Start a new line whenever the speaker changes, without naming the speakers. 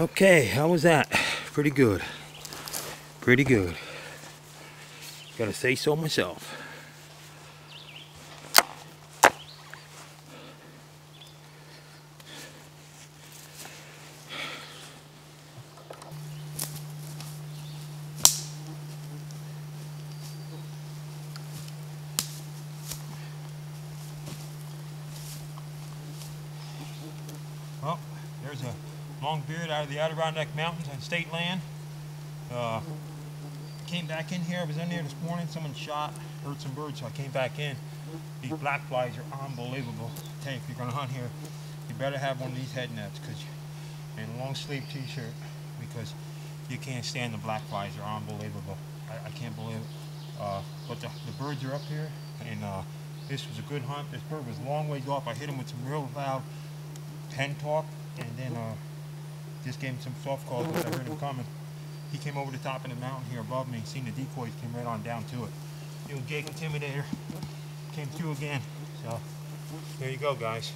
Okay, how was that? Pretty good. Pretty good. Gotta say so myself. Well, there's a long beard out of the Adirondack Mountains on state land. Uh, came back in here. I was in there this morning. Someone shot, hurt some birds, so I came back in. These black flies are unbelievable. I tell you, if you're gonna hunt here, you better have one of these head nets, cause and a long sleeve T-shirt, because you can't stand the black flies. They're unbelievable. I, I can't believe it. Uh, but the, the birds are up here, and uh, this was a good hunt. This bird was a long ways off. I hit him with some real loud pen talk, and then uh, just gave him some soft calls because I heard him coming. He came over the top of the mountain here above me, seen the decoys, came right on down to it. Old Jake Intimidator came through again. So, there you go, guys.